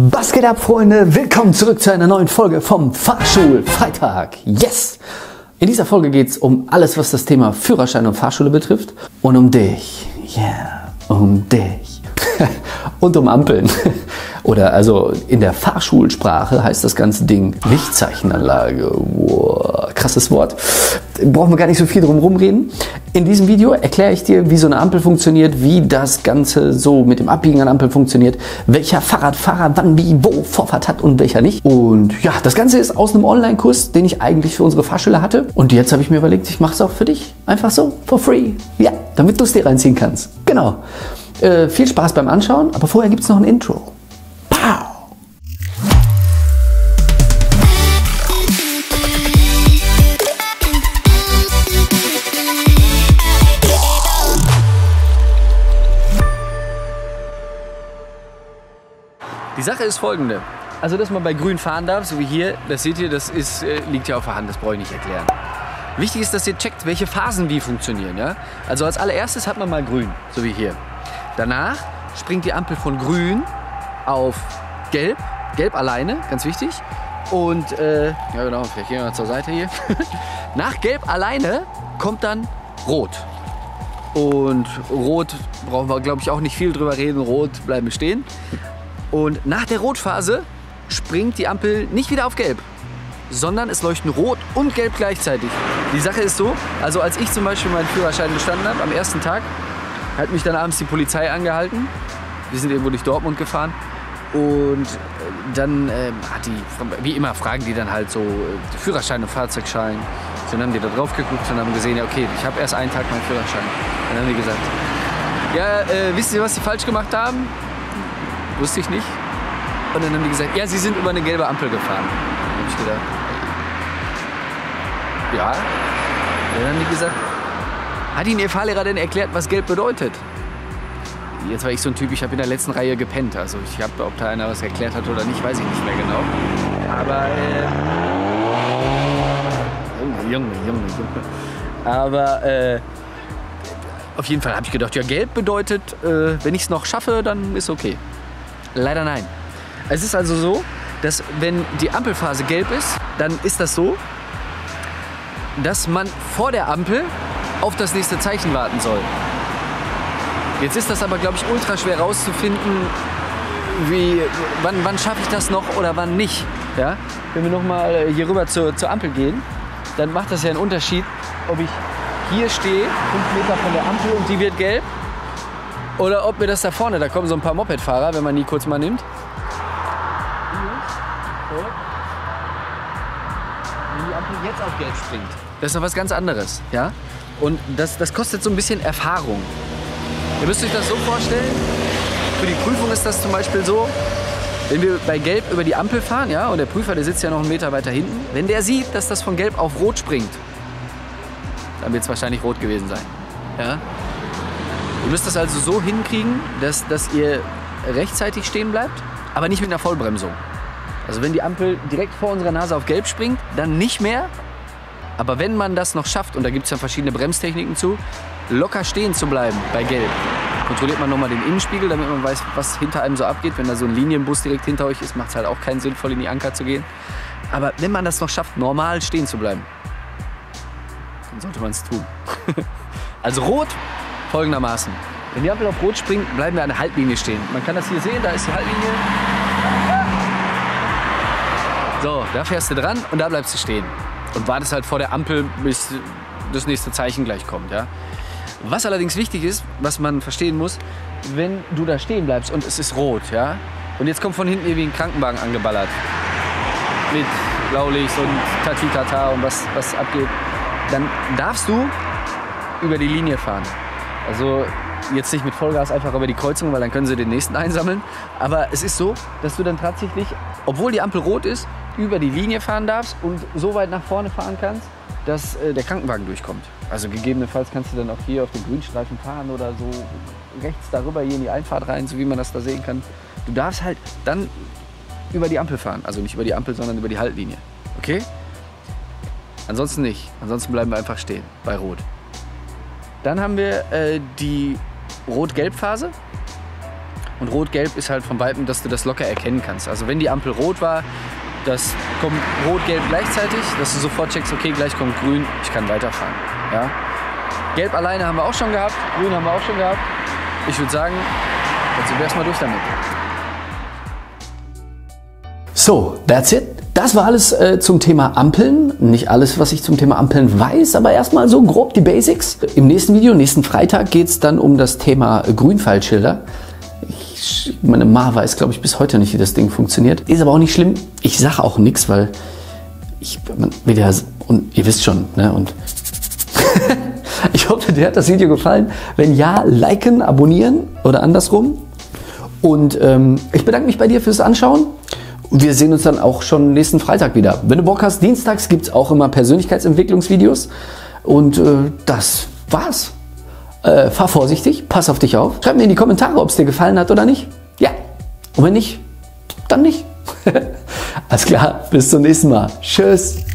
Was geht ab, Freunde? Willkommen zurück zu einer neuen Folge vom Fahrschulfreitag. Yes! In dieser Folge geht es um alles, was das Thema Führerschein und Fahrschule betrifft. Und um dich. Yeah, um dich. und um Ampeln. Oder also in der Fahrschulsprache heißt das ganze Ding Lichtzeichenanlage. Wow, krasses Wort. Brauchen wir gar nicht so viel drum rumreden. In diesem Video erkläre ich dir, wie so eine Ampel funktioniert, wie das Ganze so mit dem Abbiegen an Ampel funktioniert, welcher Fahrradfahrer wann wie wo Vorfahrt hat und welcher nicht. Und ja, das Ganze ist aus einem Online-Kurs, den ich eigentlich für unsere Fahrschule hatte. Und jetzt habe ich mir überlegt, ich mache es auch für dich. Einfach so, for free. Ja, damit du es dir reinziehen kannst. Genau. Äh, viel Spaß beim Anschauen, aber vorher gibt es noch ein Intro. Die Sache ist folgende. Also, dass man bei grün fahren darf, so wie hier, das seht ihr, das ist, äh, liegt ja auf der Hand, das brauche ich nicht erklären. Wichtig ist, dass ihr checkt, welche Phasen wie funktionieren. Ja? Also als allererstes hat man mal grün, so wie hier. Danach springt die Ampel von grün auf gelb, gelb alleine, ganz wichtig. Und, äh, ja genau, vielleicht gehen wir mal zur Seite hier. Nach gelb alleine kommt dann rot. Und rot brauchen wir, glaube ich, auch nicht viel drüber reden. Rot bleiben stehen. Und nach der Rotphase springt die Ampel nicht wieder auf gelb, sondern es leuchten rot und gelb gleichzeitig. Die Sache ist so, also als ich zum Beispiel meinen Führerschein bestanden habe, am ersten Tag, hat mich dann abends die Polizei angehalten. Wir sind irgendwo durch Dortmund gefahren. Und dann äh, hat die, wie immer, fragen die dann halt so äh, Führerschein und Fahrzeugschein. Dann haben die da drauf geguckt und haben gesehen, ja, okay, ich habe erst einen Tag meinen Führerschein. Dann haben die gesagt, ja, äh, wisst ihr, was sie falsch gemacht haben? Wusste ich nicht. Und dann haben die gesagt, ja, sie sind über eine gelbe Ampel gefahren. Dann habe ich gedacht, ja. Dann haben die gesagt, hat Ihnen Ihr Fahrlehrer denn erklärt, was gelb bedeutet? Jetzt war ich so ein Typ, ich habe in der letzten Reihe gepennt. Also ich habe, ob da einer was erklärt hat oder nicht, weiß ich nicht mehr genau. Aber äh, Junge, Junge, Junge, Junge. Aber äh, auf jeden Fall habe ich gedacht, ja, gelb bedeutet, äh, wenn ich es noch schaffe, dann ist okay. Leider nein. Es ist also so, dass wenn die Ampelphase gelb ist, dann ist das so, dass man vor der Ampel auf das nächste Zeichen warten soll. Jetzt ist das aber, glaube ich, ultra schwer rauszufinden, wie, wann, wann schaffe ich das noch oder wann nicht. Ja? Wenn wir nochmal hier rüber zur, zur Ampel gehen, dann macht das ja einen Unterschied, ob ich hier stehe, fünf Meter von der Ampel und die wird gelb, oder ob mir das da vorne, da kommen so ein paar Mopedfahrer, wenn man die kurz mal nimmt. Wenn die Ampel jetzt auf gelb springt. Das ist noch was ganz anderes, ja? Und das, das kostet so ein bisschen Erfahrung. Ihr müsst euch das so vorstellen, für die Prüfung ist das zum Beispiel so, wenn wir bei Gelb über die Ampel fahren, ja, und der Prüfer, der sitzt ja noch einen Meter weiter hinten, wenn der sieht, dass das von Gelb auf Rot springt, dann wird es wahrscheinlich rot gewesen sein. Ja? Ihr müsst das also so hinkriegen, dass, dass ihr rechtzeitig stehen bleibt, aber nicht mit einer Vollbremsung. Also wenn die Ampel direkt vor unserer Nase auf Gelb springt, dann nicht mehr. Aber wenn man das noch schafft, und da gibt es ja verschiedene Bremstechniken zu, locker stehen zu bleiben bei Gelb, kontrolliert man nochmal den Innenspiegel, damit man weiß, was hinter einem so abgeht. Wenn da so ein Linienbus direkt hinter euch ist, macht es halt auch keinen Sinn, voll in die Anker zu gehen. Aber wenn man das noch schafft, normal stehen zu bleiben, dann sollte man es tun. also rot folgendermaßen. Wenn die Ampel auf Rot springt, bleiben wir an der Haltlinie stehen. Man kann das hier sehen, da ist die Haltlinie. So, da fährst du dran und da bleibst du stehen. Und wartest halt vor der Ampel, bis das nächste Zeichen gleich kommt. Ja? Was allerdings wichtig ist, was man verstehen muss, wenn du da stehen bleibst und es ist rot, ja, und jetzt kommt von hinten irgendwie ein Krankenwagen angeballert mit Blaulicht und Tatitata und was, was abgeht, dann darfst du über die Linie fahren. Also jetzt nicht mit Vollgas einfach über die Kreuzung, weil dann können sie den nächsten einsammeln. Aber es ist so, dass du dann tatsächlich, obwohl die Ampel rot ist, über die Linie fahren darfst und so weit nach vorne fahren kannst, dass äh, der Krankenwagen durchkommt. Also gegebenenfalls kannst du dann auch hier auf den Grünstreifen fahren oder so rechts darüber hier in die Einfahrt rein, so wie man das da sehen kann. Du darfst halt dann über die Ampel fahren. Also nicht über die Ampel, sondern über die Haltlinie. Okay? Ansonsten nicht. Ansonsten bleiben wir einfach stehen bei Rot. Dann haben wir äh, die Rot-Gelb-Phase. Und rot-gelb ist halt vom Weitem, dass du das locker erkennen kannst. Also wenn die Ampel rot war, das kommt rot-gelb gleichzeitig, dass du sofort checkst, okay, gleich kommt grün, ich kann weiterfahren. Ja? Gelb alleine haben wir auch schon gehabt, grün haben wir auch schon gehabt. Ich würde sagen, jetzt sind wir erstmal durch damit. So, that's it. Das war alles äh, zum Thema Ampeln. Nicht alles, was ich zum Thema Ampeln weiß, aber erstmal so grob die Basics. Im nächsten Video, nächsten Freitag, geht es dann um das Thema Grünpfeilschilder. Ich, meine Ma weiß, glaube ich, bis heute nicht, wie das Ding funktioniert. Ist aber auch nicht schlimm. Ich sage auch nichts, weil ich, wieder, und ihr wisst schon, ne, und ich hoffe, dir hat das Video gefallen. Wenn ja, liken, abonnieren oder andersrum. Und ähm, ich bedanke mich bei dir fürs Anschauen. Wir sehen uns dann auch schon nächsten Freitag wieder. Wenn du Bock hast, dienstags gibt es auch immer Persönlichkeitsentwicklungsvideos. Und äh, das war's. Äh, fahr vorsichtig, pass auf dich auf. Schreib mir in die Kommentare, ob es dir gefallen hat oder nicht. Ja. Und wenn nicht, dann nicht. Alles klar, bis zum nächsten Mal. Tschüss.